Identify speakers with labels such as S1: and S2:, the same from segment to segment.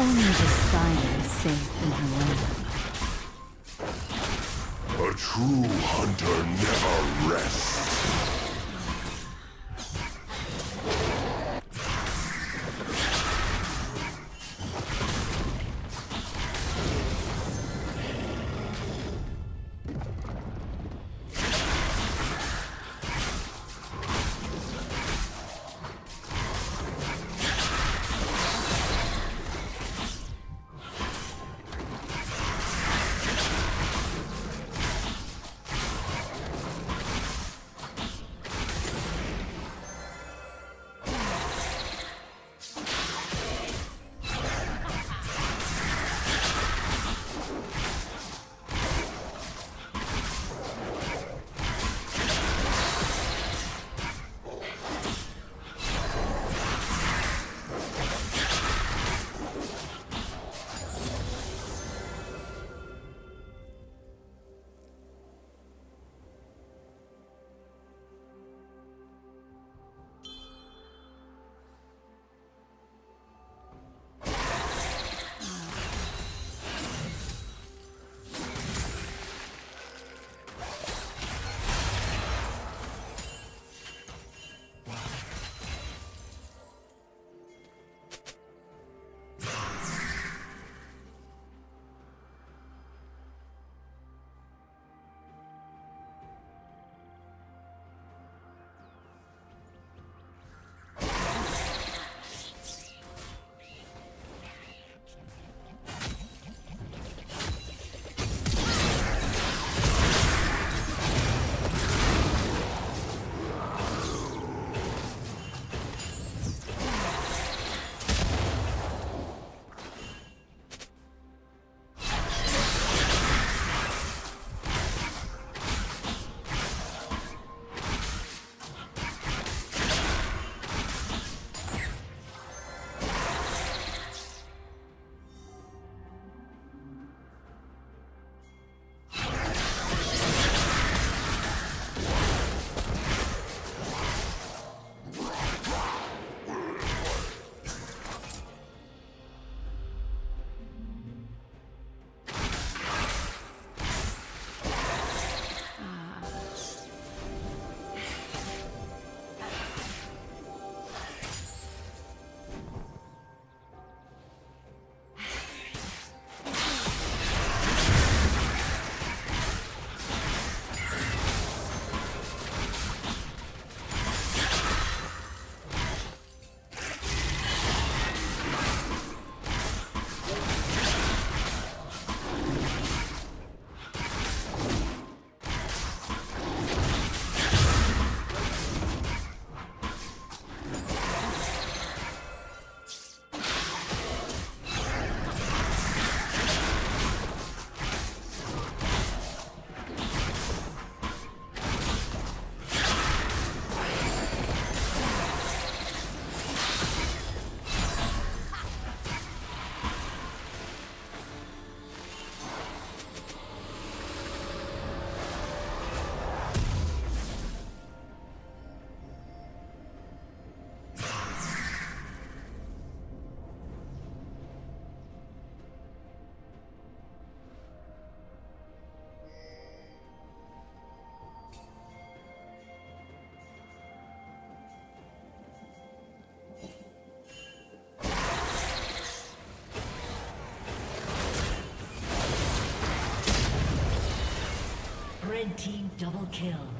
S1: Only the spider is safe in her web.
S2: A true hunter never rests.
S3: Double kill.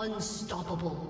S1: Unstoppable.